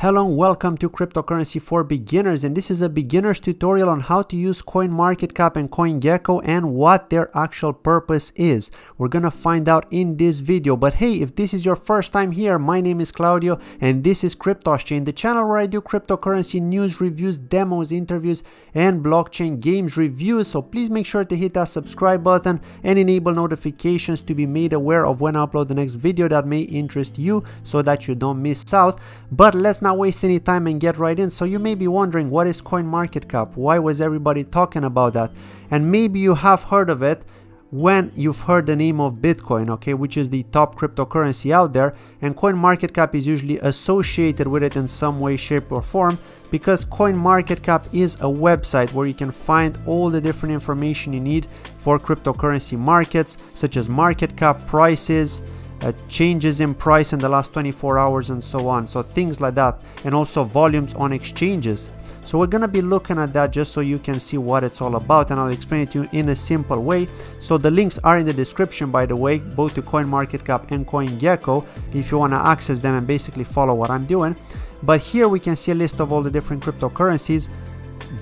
Hello and welcome to Cryptocurrency for Beginners and this is a beginner's tutorial on how to use CoinMarketCap and CoinGecko and what their actual purpose is. We're gonna find out in this video but hey if this is your first time here my name is Claudio and this is KryptosChain the channel where I do cryptocurrency news, reviews, demos, interviews and blockchain games reviews so please make sure to hit that subscribe button and enable notifications to be made aware of when I upload the next video that may interest you so that you don't miss out but let's not waste any time and get right in. So you may be wondering what is CoinMarketCap? Why was everybody talking about that? And maybe you have heard of it when you've heard the name of Bitcoin, okay, which is the top cryptocurrency out there, and CoinMarketCap is usually associated with it in some way, shape, or form because CoinMarketCap is a website where you can find all the different information you need for cryptocurrency markets, such as market cap, prices, uh, changes in price in the last 24 hours and so on. So things like that and also volumes on exchanges. So we're gonna be looking at that just so you can see what it's all about and I'll explain it to you in a simple way. So the links are in the description by the way, both to CoinMarketCap and CoinGecko if you wanna access them and basically follow what I'm doing. But here we can see a list of all the different cryptocurrencies.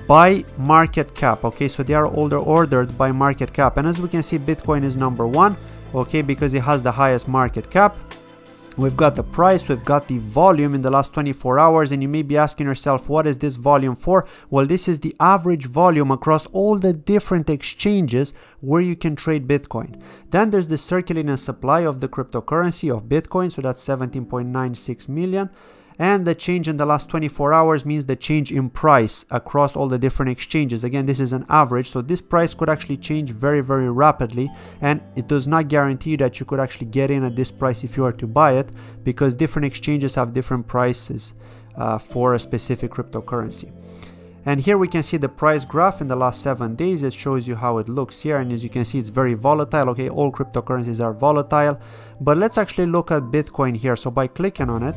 By market cap okay? So they are all ordered by market cap. And as we can see bitcoin is number one okay because it has the highest market cap We've got the price, we've got the volume in the last 24 hours, and you may be asking yourself, what is this volume for? Well, this is the average volume across all the different exchanges where you can trade Bitcoin. Then there's the circulating supply of the cryptocurrency of Bitcoin, so that's 17.96 million and the change in the last 24 hours means the change in price across all the different exchanges again this is an average so this price could actually change very very rapidly and it does not guarantee that you could actually get in at this price if you are to buy it because different exchanges have different prices uh, for a specific cryptocurrency and here we can see the price graph in the last seven days. It shows you how it looks here. And as you can see, it's very volatile. Okay, all cryptocurrencies are volatile. But let's actually look at Bitcoin here. So by clicking on it,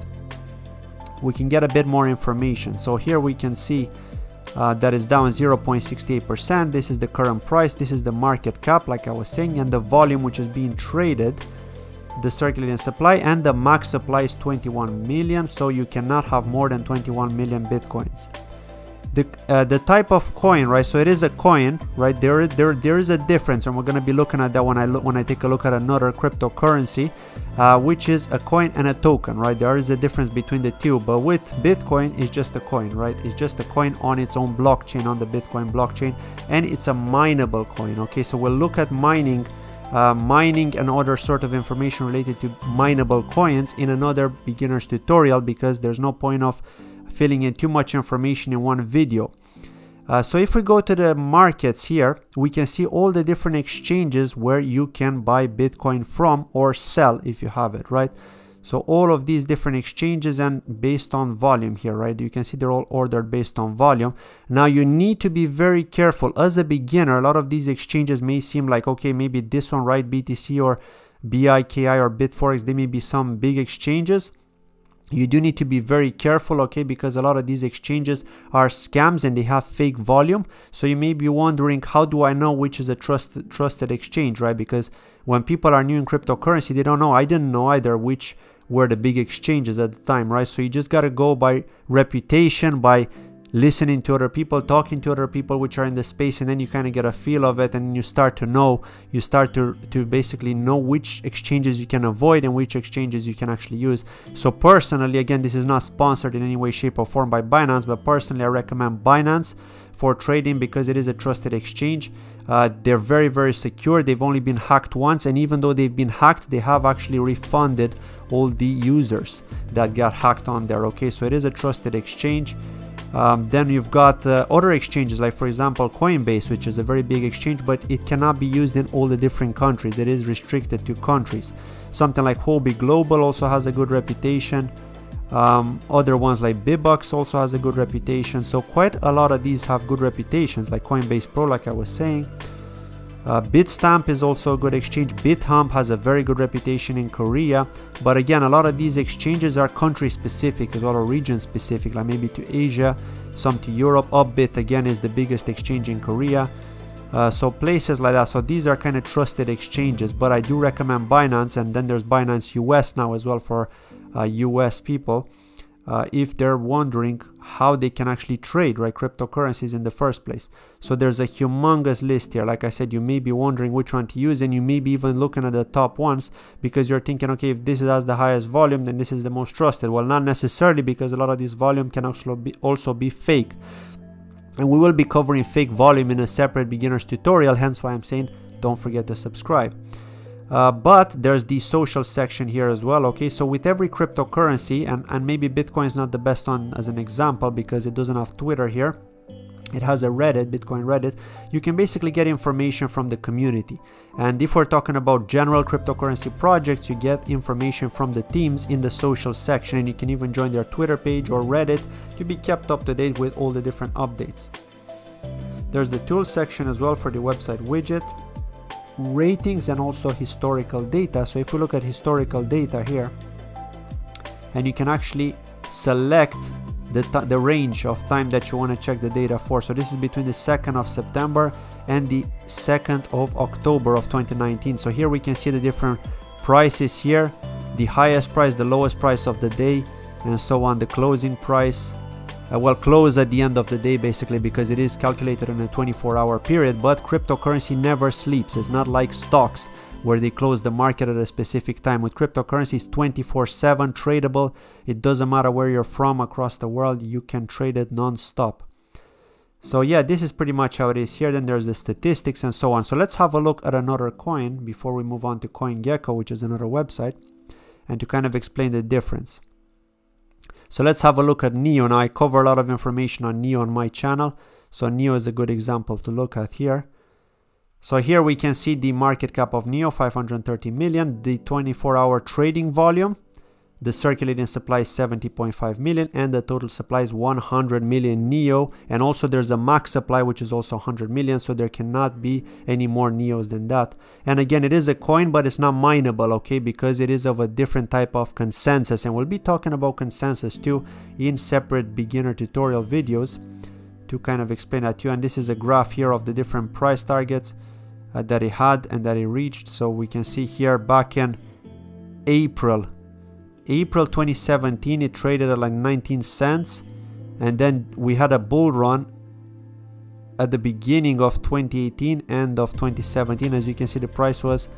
we can get a bit more information. So here we can see uh, that is down 0.68%. This is the current price. This is the market cap, like I was saying, and the volume which is being traded, the circulating supply, and the max supply is 21 million. So you cannot have more than 21 million bitcoins the uh, the type of coin right? So it is a coin right? There there there is a difference and we're going to be looking at that when i look when i take a look at another cryptocurrency uh, which is a coin and a token right? There is a difference between the two but with bitcoin it's just a coin right? It's just a coin on its own blockchain on the bitcoin blockchain and it's a mineable coin okay? So we'll look at mining uh, mining and other sort of information related to mineable coins in another beginner's tutorial because there's no point of filling in too much information in one video. Uh, so if we go to the markets here, we can see all the different exchanges where you can buy Bitcoin from or sell if you have it, right? So all of these different exchanges and based on volume here, right? You can see they're all ordered based on volume. Now you need to be very careful. As a beginner, a lot of these exchanges may seem like, okay, maybe this one, right? BTC or BIKI or Bitforex, they may be some big exchanges you do need to be very careful okay because a lot of these exchanges are scams and they have fake volume. So you may be wondering how do i know which is a trusted trusted exchange right? Because when people are new in cryptocurrency they don't know. I didn't know either which were the big exchanges at the time right? So you just got to go by reputation by listening to other people, talking to other people which are in the space, and then you kind of get a feel of it, and you start to know, you start to to basically know which exchanges you can avoid and which exchanges you can actually use. So personally, again, this is not sponsored in any way, shape, or form by Binance, but personally, I recommend Binance for trading because it is a trusted exchange. Uh, they're very, very secure. They've only been hacked once, and even though they've been hacked, they have actually refunded all the users that got hacked on there. Okay, so it is a trusted exchange. Um, then you've got uh, other exchanges like for example Coinbase which is a very big exchange but it cannot be used in all the different countries. It is restricted to countries. Something like Huobi Global also has a good reputation. Um, other ones like Bibox also has a good reputation. So quite a lot of these have good reputations like Coinbase Pro like I was saying uh, Bitstamp is also a good exchange. Bithumb has a very good reputation in Korea. But again, a lot of these exchanges are country specific as well or region specific, like maybe to Asia, some to Europe. Upbit again is the biggest exchange in Korea. Uh, so places like that. So these are kind of trusted exchanges. But I do recommend Binance, and then there's Binance US now as well for uh, US people. Uh, if they're wondering how they can actually trade right cryptocurrencies in the first place. So there's a humongous list here. Like i said you may be wondering which one to use and you may be even looking at the top ones because you're thinking okay if this has the highest volume then this is the most trusted. Well not necessarily because a lot of this volume can also be also be fake. And we will be covering fake volume in a separate beginners tutorial hence why i'm saying don't forget to subscribe uh, but there's the social section here as well okay? So with every cryptocurrency and, and maybe bitcoin is not the best one as an example because it doesn't have twitter here. It has a reddit bitcoin reddit. You can basically get information from the community. And if we're talking about general cryptocurrency projects you get information from the teams in the social section. And you can even join their twitter page or reddit to be kept up to date with all the different updates. There's the tools section as well for the website widget ratings and also historical data. So if we look at historical data here, and you can actually select the, the range of time that you want to check the data for. So this is between the 2nd of September and the 2nd of October of 2019. So here we can see the different prices here, the highest price, the lowest price of the day, and so on, the closing price, uh, well close at the end of the day basically because it is calculated in a 24 hour period but cryptocurrency never sleeps. It's not like stocks where they close the market at a specific time. With cryptocurrency it's 24 7 tradable. It doesn't matter where you're from across the world you can trade it non-stop. So yeah this is pretty much how it is here. Then there's the statistics and so on. So let's have a look at another coin before we move on to CoinGecko which is another website and to kind of explain the difference so let's have a look at NEO. Now I cover a lot of information on NEO on my channel. So NEO is a good example to look at here. So here we can see the market cap of NEO, 530 million, the 24 hour trading volume, the circulating supply is 70.5 million and the total supply is 100 million neo and also there's a max supply which is also 100 million so there cannot be any more neos than that. And again it is a coin but it's not mineable okay? Because it is of a different type of consensus. And we'll be talking about consensus too in separate beginner tutorial videos to kind of explain that to you and this is a graph here of the different price targets uh, that it had and that it reached. So we can see here back in April April 2017 it traded at like 19 cents and then we had a bull run at the beginning of 2018 end of 2017 as you can see the price was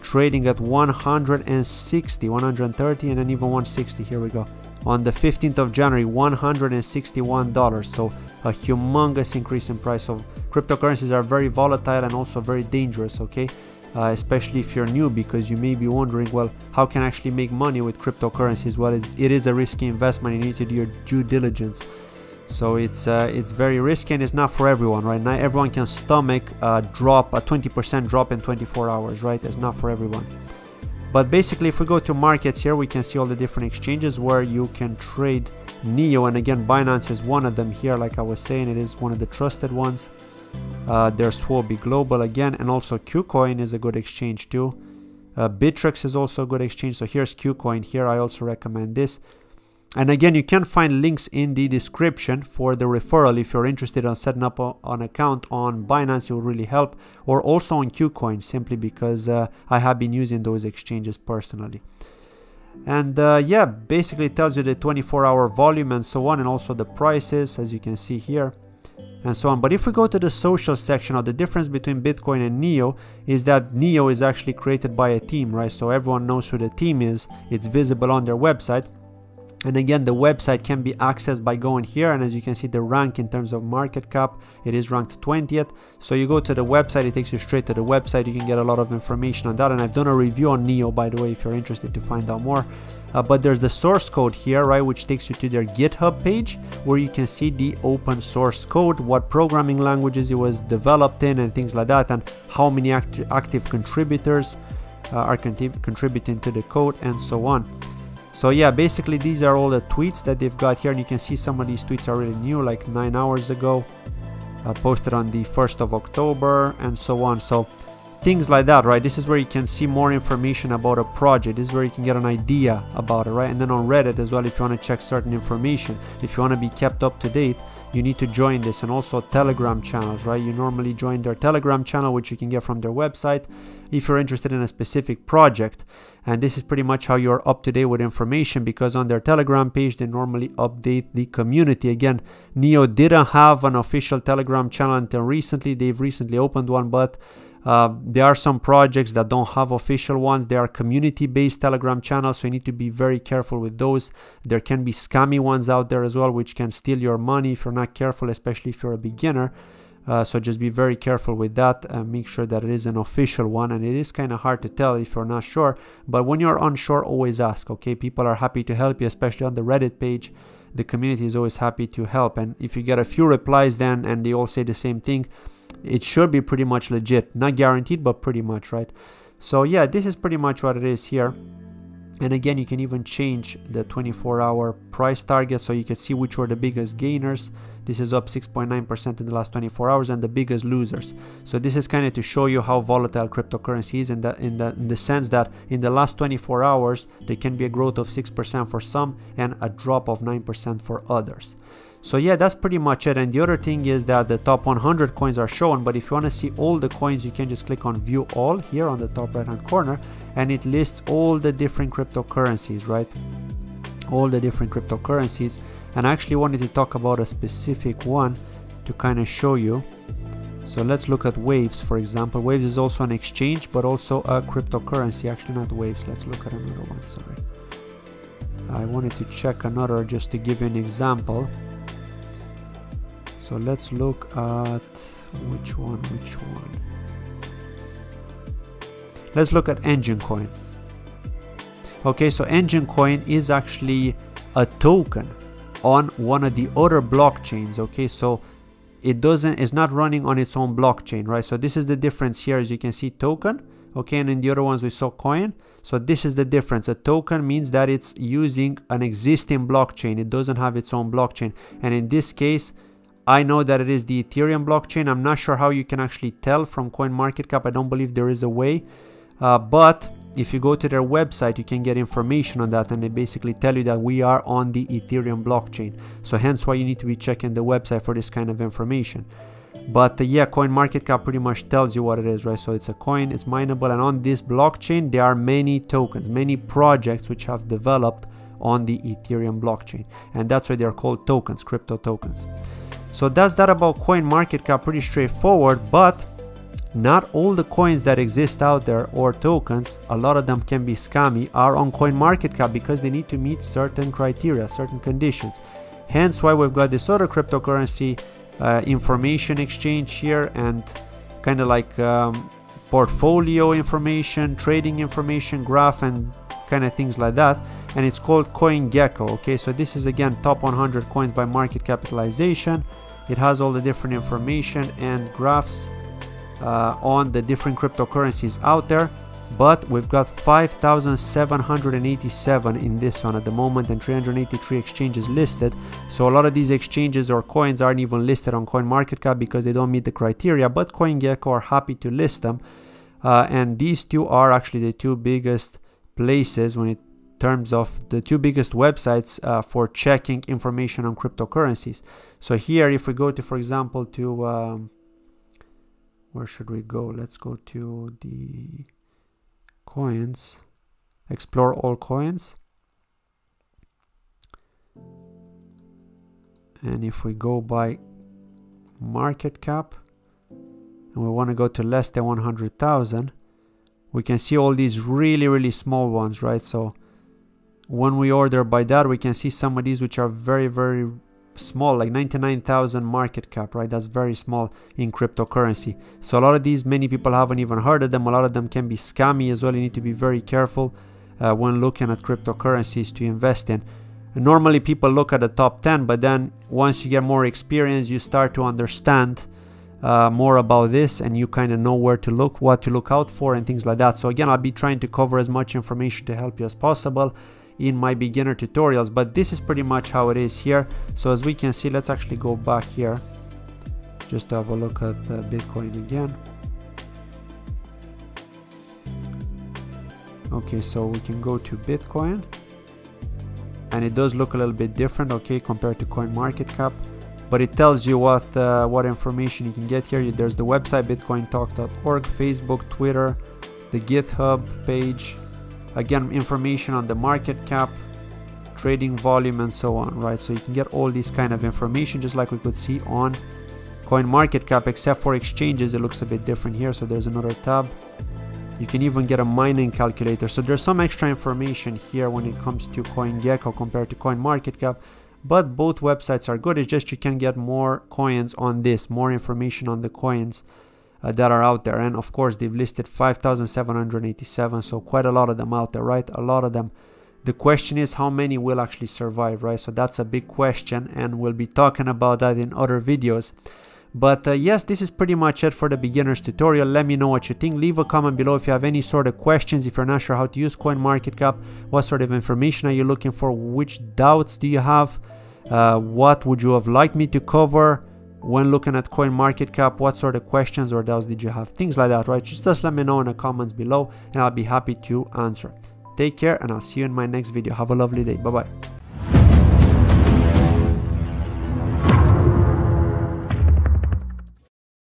trading at 160 130 and then even 160 here we go. On the 15th of January 161 dollars. So a humongous increase in price of cryptocurrencies are very volatile and also very dangerous okay uh, especially if you're new because you may be wondering well how can I actually make money with cryptocurrencies? Well it's, it is a risky investment. You need to do your due diligence. So it's uh, it's very risky and it's not for everyone right? Not everyone can stomach a drop a 20% drop in 24 hours right? It's not for everyone. But basically if we go to markets here we can see all the different exchanges where you can trade neo. And again binance is one of them here like i was saying it is one of the trusted ones uh, there's Huobi Global again, and also KuCoin is a good exchange too. Uh, Bittrex is also a good exchange. So here's KuCoin. Here I also recommend this. And again, you can find links in the description for the referral if you're interested in setting up a, an account on Binance. It will really help, or also on KuCoin, simply because uh, I have been using those exchanges personally. And uh, yeah, basically tells you the 24-hour volume and so on, and also the prices, as you can see here and so on. But if we go to the social section, of the difference between Bitcoin and Neo is that Neo is actually created by a team, right? So everyone knows who the team is. It's visible on their website. And again, the website can be accessed by going here. And as you can see, the rank in terms of market cap, it is ranked 20th. So you go to the website, it takes you straight to the website. You can get a lot of information on that. And I've done a review on Neo, by the way, if you're interested to find out more. Uh, but there's the source code here, right, which takes you to their GitHub page where you can see the open source code, what programming languages it was developed in, and things like that, and how many act active contributors uh, are contributing to the code, and so on. So yeah, basically these are all the tweets that they've got here, and you can see some of these tweets are really new, like nine hours ago, uh, posted on the 1st of October, and so on. So things like that right? This is where you can see more information about a project. This is where you can get an idea about it right? And then on reddit as well if you want to check certain information. If you want to be kept up to date you need to join this and also telegram channels right? You normally join their telegram channel which you can get from their website if you're interested in a specific project. And this is pretty much how you're up to date with information because on their telegram page they normally update the community. Again neo didn't have an official telegram channel until recently. They've recently opened one but uh, there are some projects that don't have official ones. There are community-based Telegram channels, so you need to be very careful with those. There can be scammy ones out there as well, which can steal your money if you're not careful, especially if you're a beginner. Uh, so just be very careful with that and make sure that it is an official one and it is kind of hard to tell if you're not sure but when you're unsure always ask okay people are happy to help you especially on the reddit page the community is always happy to help and if you get a few replies then and they all say the same thing it should be pretty much legit. Not guaranteed but pretty much right? So yeah this is pretty much what it is here. And again you can even change the 24 hour price target so you can see which were the biggest gainers. This is up 6.9% in the last 24 hours and the biggest losers. So this is kind of to show you how volatile cryptocurrency is in the in the in the sense that in the last 24 hours there can be a growth of 6% for some and a drop of 9% for others so yeah, that's pretty much it. And the other thing is that the top 100 coins are shown, but if you want to see all the coins, you can just click on view all here on the top right hand corner and it lists all the different cryptocurrencies, right? All the different cryptocurrencies. And I actually wanted to talk about a specific one to kind of show you. So let's look at Waves, for example. Waves is also an exchange, but also a cryptocurrency. Actually, not Waves. Let's look at another one. Sorry. I wanted to check another just to give you an example. So let's look at which one, which one. Let's look at Enjin Coin. Okay, so Enjin Coin is actually a token on one of the other blockchains. Okay, so it doesn't, it's not running on its own blockchain, right? So this is the difference here. As you can see, token. Okay, and in the other ones we saw coin. So this is the difference. A token means that it's using an existing blockchain. It doesn't have its own blockchain. And in this case, I know that it is the Ethereum blockchain. I'm not sure how you can actually tell from CoinMarketCap. I don't believe there is a way. Uh, but if you go to their website, you can get information on that and they basically tell you that we are on the Ethereum blockchain. So hence why you need to be checking the website for this kind of information. But uh, yeah, CoinMarketCap pretty much tells you what it is, right? So it's a coin, it's mineable, and on this blockchain, there are many tokens, many projects which have developed on the Ethereum blockchain. And that's why they're called tokens, crypto tokens. So that's that about coin market cap pretty straightforward but not all the coins that exist out there or tokens, a lot of them can be scammy, are on CoinMarketCap because they need to meet certain criteria, certain conditions. Hence why we've got this other cryptocurrency uh, information exchange here and kind of like um, portfolio information, trading information, graph and kind of things like that. And it's called CoinGecko. Okay, so this is again top 100 coins by market capitalization. It has all the different information and graphs uh, on the different cryptocurrencies out there but we've got 5,787 in this one at the moment and 383 exchanges listed. So a lot of these exchanges or coins aren't even listed on CoinMarketCap because they don't meet the criteria, but CoinGecko are happy to list them. Uh, and these two are actually the two biggest places when it terms of the two biggest websites uh, for checking information on cryptocurrencies. So here, if we go to, for example, to um, where should we go? Let's go to the coins, explore all coins. And if we go by market cap and we want to go to less than 100,000, we can see all these really, really small ones, right? So when we order by that, we can see some of these which are very, very small like 99,000 market cap right? That's very small in cryptocurrency. So a lot of these many people haven't even heard of them. A lot of them can be scammy as well. You need to be very careful uh, when looking at cryptocurrencies to invest in. Normally people look at the top 10 but then once you get more experience you start to understand uh, more about this and you kind of know where to look what to look out for and things like that. So again i'll be trying to cover as much information to help you as possible in my beginner tutorials but this is pretty much how it is here so as we can see let's actually go back here just to have a look at uh, bitcoin again okay so we can go to bitcoin and it does look a little bit different okay compared to coin market cap but it tells you what uh, what information you can get here. There's the website bitcointalk.org, Facebook, Twitter, the GitHub page. Again, information on the market cap, trading volume, and so on, right? So you can get all these kind of information just like we could see on coin market cap, except for exchanges, it looks a bit different here. So there's another tab. You can even get a mining calculator. So there's some extra information here when it comes to CoinGecko compared to coin market cap but both websites are good it's just you can get more coins on this more information on the coins uh, that are out there. And of course they've listed 5787 so quite a lot of them out there right? A lot of them. The question is how many will actually survive right? So that's a big question and we'll be talking about that in other videos. But uh, yes this is pretty much it for the beginners tutorial. Let me know what you think. Leave a comment below if you have any sort of questions if you're not sure how to use coinmarketcap what sort of information are you looking for which doubts do you have uh, what would you have liked me to cover when looking at coin market cap What sort of questions or doubts did you have? Things like that, right? Just, let me know in the comments below and I'll be happy to answer. Take care and I'll see you in my next video. Have a lovely day. Bye-bye.